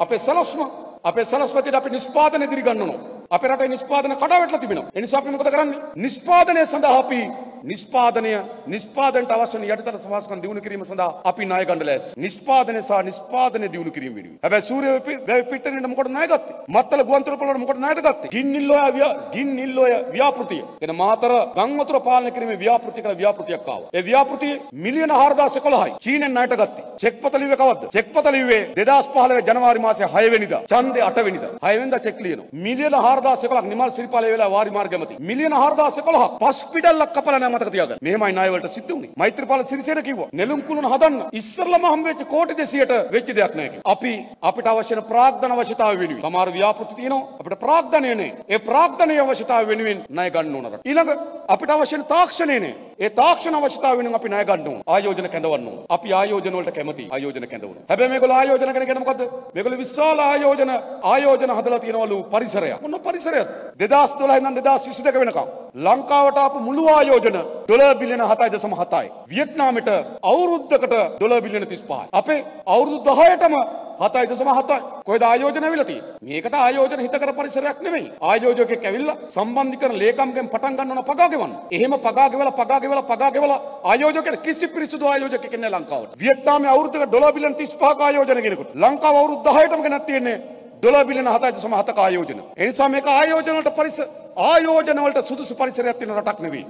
අපේ සලස්ම අපේ සලස්පතිට අපි නිස්පාදන ඉදිරි ගන්නනවා. අපේ රටේ නිස්පාදන කඩාවැටලා තිබෙනවා. ඒ නිසා අපි මොකද කරන්නේ? නිස්පාදනය සඳහා අපි නිස්පාදනය නිස්පාදනට අවශ්‍ය වන යටිතල සමාස්කම් දිනු කිරීම සඳහා අපි ණය ගන්න ලෑස්ති. නිස්පාදනය සහ නිස්පාදනය දිනු කිරීම වෙනුවෙන්. හැබැයි සූර්ය වැව් පිටරේට මොකටද ණය ගත්තේ? මත්තල ගුවන්තොට පොළොවට මොකටද ණයට ගත්තේ? ගින්නිල්ලෝය ව්‍යා ගින්නිල්ලෝය ව්‍යාපෘතිය. එන මාතර ගම් වතුර පාලනය කිරීමේ ව්‍යාපෘතිය කියලා ව්‍යාපෘතියක් ආවා. ඒ ව්‍යාපෘතිය මිලියන 4011යි. චීනෙන් ණයට ගත්තේ. චෙක් පත ලිව්වේ කවද්ද? චෙක් පත ලිව්වේ 2015 ජනවාරි මාසයේ 6 වෙනිදා. ඡන්දේ 8 වෙනිදා. 6 වෙනිදා චෙක් ලියනවා. මිලියන 4011ක් නිමල් සිරිපාලේ වෙලා වාරි මාර්ගමති. මිලියන 4011ක් පස් පිටල්ලක් කපලා නැහැ මතක තියාගන්න. මෙහෙමයි ණය වලට සිද්ධ වුණේ. මෛත්‍රීපාල සිරිසේන කිව්වා. නෙළුම් කුළුණ හදන්න ඉස්සරලම හම්බෙච්ච කෝටි 200ට වෙච්ච දෙයක් නෑ කියලා. අපි අපිට අවශ්‍ය වෙන ප්‍රාග්ධන අවශ්‍යතාවය වෙනුවෙන්. සමහර ව්‍යාපෘති තියෙනවා. අපිට ප්‍රාග්ධනය නෑ. ඒ ප්‍රාග්ධනීය අවශ්‍යතාවය වෙනුවෙන් ණය ගන්න ඕන රට. ඊළඟ අපිට අවශ්‍ය වෙන තාක්ෂණය නෑ. ඒ තාක්ෂණ අවශ්‍යතාවය වෙනුවෙන් අපි ණය ගන්න ඕන. ආයෝජන කැඳවන්න ඕන. අපි ආයෝජන වලට කැමති. ආයෝජන කැඳවනවා. හැබැයි මේගොල්ලෝ ආයෝජන කරන කියන මොකද්ද? මේගොල්ලෝ විශාල ආයෝජන ආයෝජන හදලා තියෙනවලු පරිසරයක්. මොන පරිසරයක්ද? 2012 ඉඳන් 2022 වෙනකම් ලංකාවට ආපු මුළු ආයෝජන ඩොලර් බිලියන 7.7යි. වියට්නාමෙට අවුරුද්දකට ඩොලර් බිලියන 35යි. අපේ අවුරුදු 10ටම 7.7යි. කොහෙද ආයෝජන ඇවිල්ලා තියෙන්නේ? මේකට ආයෝජන හිතකර පරිසරයක් නෙමෙයි. ආයෝජකෙක් ඇවිල්ලා සම්බන්ධීකරණ ලේකම්ගෙන් පටන් ගන්නවන පගා ගෙවන්න. එහෙම පගා ගෙවලා පගා ගෙවලා පගා ගෙවලා ආයෝජකෙට කිසි පිරිසුදු ආයෝජකෙක් නැහැ ලංකාවට. වියට්නාමයේ අවුරුද්දක ඩොලර් බිලියන 35ක ආයෝජන කෙනෙකුට. ලංකාව අවුරුදු 10ටම ගෙනත් තියෙන්නේ ඩොලර් බිලියන 7.7ක ආයෝජන. ඒ නිසා මේක ආයෝජන වලට පරිසර ආයෝජන වලට සුදුසු පරිසරයක් තියෙන රටක් නෙවෙයි.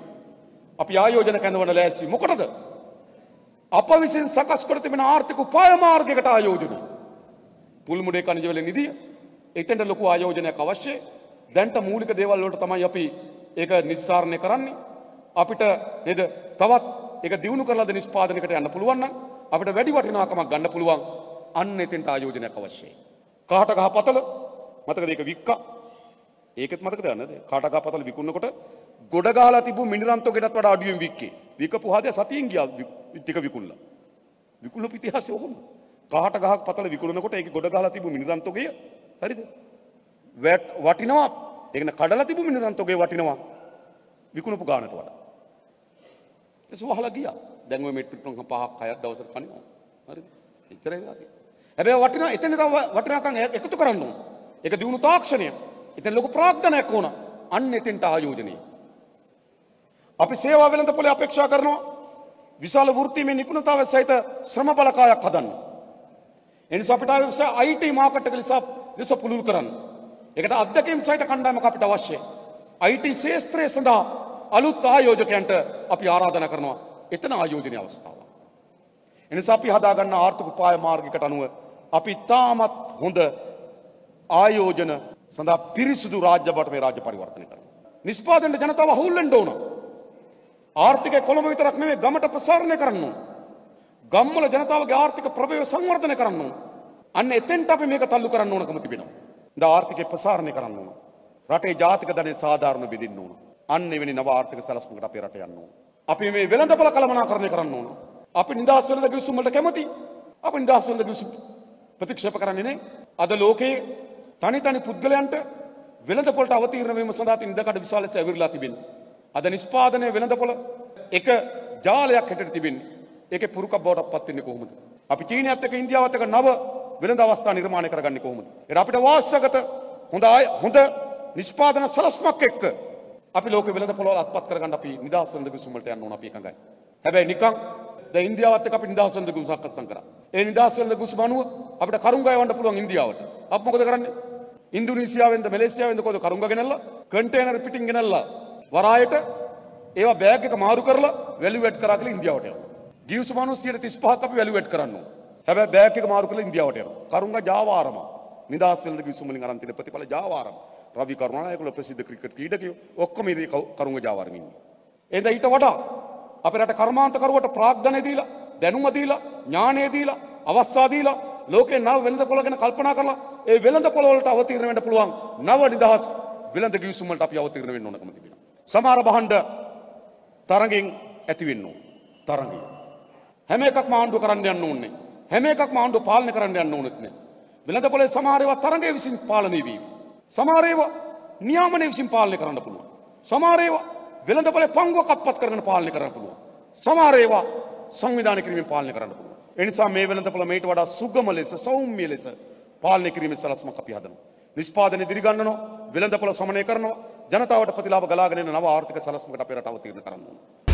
අපි ආයෝජන කැඳවන ලෑස්ති. මොකටද? අප විසින් සකස් කර තිබෙන ආර්ථික උපාය මාර්ගයකට ආයෝජන. පුල්මුඩේ කනිජ වල නිදිය. එතෙන්ට ලොකු ආයෝජනයක් අවශ්‍යයි. දැන්ට මූලික දේවල් වලට තමයි අපි ඒක නිස්සාරණය කරන්නේ. අපිට නේද තවත් ඒක දියුණු කරලාද නිෂ්පාදනයකට යන්න පුළුවන් නම් අපිට වැඩි වටිනාකමක් ගන්න පුළුවන්. අන්න එතෙන්ට ආයෝජනයක් අවශ්‍යයි. කාට ගහ පතල මතකද ඒක වික්කා ඒකත් මතකද යන්නද කාට ගහ පතල විකුණනකොට ගොඩ ගහලා තිබු මිනිරන්තෝකටත් වඩා අඩුවෙන් වික්කේ විකපු හදය සතියෙන් ගියා ටික විකුණලා විකුණපු ඉතිහාසය ඔහොම කාට ගහක් පතල විකුණනකොට ඒක ගොඩ ගහලා තිබු මිනිරන්තෝකය හරිද වැට් වටිනවා ඒකන කඩලා තිබු මිනිරන්තෝකේ වටිනවා විකුණපු ගානට වඩා ඒක වහලා ගියා දැන් ඔය මෙට්‍රික් ටන් පහක් හයක් දවසට කනවා හරිද එච්චරයි වෙලා තියෙන්නේ හැබැයි වටිනා එතන තව වටිනාකම් එකතු කරන්න ඕන. ඒක දිනු තාක්ෂණය. එතන ලොකු ප්‍රාග්ධනයක් ඕන. අන්න එතෙන්ට ආයෝජනය. අපි සේවා වෙළඳපොලේ අපේක්ෂා කරනවා විශාල වෘත්තීමේ නිපුණතාවය සහිත ශ්‍රම බලකායක් හදන්න. එනිසා අපිට අවශ්‍ය IT මාකට් එක නිසා ලෙස පුළුල් කරන්න. ඒකට අධ්‍යක්ෂකම් සහිත කණ්ඩායමක් අපිට අවශ්‍යයි. IT ශාස්ත්‍රය සඳහා අලුත් ආයෝජකයන්ට අපි ආරාධනා කරනවා. එතන ආයෝජනයේ අවස්ථාව. එනිසා අපි හදාගන්න ආර්ථික උපාය මාර්ගයකට අනුව අපි තාමත් හොඳ ආයෝජන සඳහා පිරිසිදු රාජ්‍ය බවට මේ රාජ්‍ය පරිවර්තනය කරනවා. නිෂ්පාදනයේ ජනතාව හවුල් වෙන්න ඕන. ආර්ථිකය කොළඹ විතරක් නෙවෙයි ගමට ප්‍රසාරණය කරන්න ඕන. ගම්වල ජනතාවගේ ආර්ථික ප්‍රභේව සංවර්ධනය කරන්න ඕන. අන්න එතෙන්ට අපි මේක තල්ලු කරන්න ඕනකම තිබෙනවා. ද ආර්ථිකය ප්‍රසාරණය කරන්න ඕන. රටේ ජාතික ධනය සාධාරණ බෙදෙන්න ඕන. අන්න එවැනි නව ආර්ථික සැලසුමකට අපේ රට යන්න ඕන. අපි මේ වෙළඳපොළ කළමනාකරණය කරන්න ඕන. අපි නිදහස් වෙළඳ කිවිසුම් වලට කැමති. අපි නිදහස් වෙළඳ කිවිසුම් ප්‍රතික්ෂේප කරන්නේ නැහැ. අද ලෝකයේ තනි තනි පුද්ගලයන්ට වෙළඳපොළට අවතීර්ණ වීම සඳහා තියෙන ඉඩකඩ විශාල ලෙස ඇවිරලා තිබෙනවා. අද නිෂ්පාදනයේ වෙළඳපොළ එක ජාලයක් හැටියට තිබෙන්නේ. ඒකේ පුරුකක් බවට පත් වෙන්නේ කොහොමද? අපි චීනයත් එක්ක ඉන්දියාවත් එක්ක නව වෙළඳ අවස්ථා නිර්මාණය කරගන්නේ කොහොමද? ඒක අපිට වාස්‍යගත හොඳ හොඳ නිෂ්පාදන සලස්මක් එක්ක අපි ලෝක වෙළඳ පොළවල් අත්පත් කරගන්න අපි නිදහස් වෙළඳ කිවිසුම් වලට යන්න ඕන අපි එකඟයි. හැබැයි නිකන් දැන් ඉන්දියාවත් එක්ක අපි නිදහස් වෙළඳ කිවිසුම් සාකච්ඡා කරා. ඒ නිදහස් වෙළඳ කිවිසුම අනුව අපිට කරුංගා යවන්න පුළුවන් ඉන්දියාවට. අපි මොකද කරන්නේ? ඉන්දුනීසියාවෙන්ද මැලේසියාවෙන්ද කොහොද කරුංගා ගෙනල්ලා කන්ටේනර් පිටින් ගෙනල්ලා වරායට ඒවා බෑග් එක මාරු කරලා වැලියු ඇඩ් කරා කියලා ඉන්දියාවට යනවා. ගිවිසුම අනුව 35ක් අපි වැලියු ඇඩ් කරන්න ඕන. හැබැයි බෑග් එක මාරු කරලා ඉන්දියාවට යනවා. කරුංගා ජාවාරම. නිදහස් වෙළඳ කිවිසුම වලින් අරන් තියෙන ප්‍රතිඵල ජාවාරම. රවි කරුණානායකල ප්‍රසිද්ධ ක්‍රිකට් ක්‍රීඩකයෝ ඔක්කොම ඉතින් කරුංගා ජාවාරම ඉන්නේ. එහෙනම් ඊට වඩා අපේ රට කර්මාන්තකරුවට ප්‍රාග්ධනය දීලා දැනුම දීලා ඥානය දීලා අවස්ථා දීලා ලෝකේ නව වෙළඳ පොළ ගැන කල්පනා කරලා ඒ වෙළඳ පොළ වලට අවතීර්ණ වෙන්න පුළුවන් නව නිදහස් වෙළඳ ගිවිසුම් වලට අපි අවතීර්ණ වෙන්න ඕනකම තිබෙනවා. සමහර භාණ්ඩ තරඟෙන් ඇති වෙන්න ඕන. තරඟය. හැම එකක්ම ආණ්ඩුව කරන්න යන්න ඕනේ. හැම එකක්ම ආණ්ඩුව පාලනය කරන්න යන්න ඕනෙත් නෑ. වෙළඳ පොළේ සමහර ඒවා තරඟය විසින් පාලනය වීම. සමහර ඒවා නියාමනය විසින් පාලනය කරන්න පුළුවන්. සමහර ඒවා වෙළඳ පොළේ පංගුවක් අත්පත් කරගෙන පාලනය කරන්න පුළුවන්. සමහර ඒවා සංවිධානය කිරීමෙන් පාලනය කරන්න පුළුවන්. ඒ නිසා මේ වෙළඳ පොළ මේට වඩා සුගම ලෙස සෞම්‍ය ලෙස පාලනය කිරීමේ සලස්මක් අපි හදනවා. නිෂ්පාදනය දිරිගන්නනවා වෙළඳපොළ සමනය කරනවා ජනතාවට ප්‍රතිලාභ ගලාගෙන එන නව ආර්ථික සලස්මකට අපේ රට අවතීර්ණ කරන්න ඕන.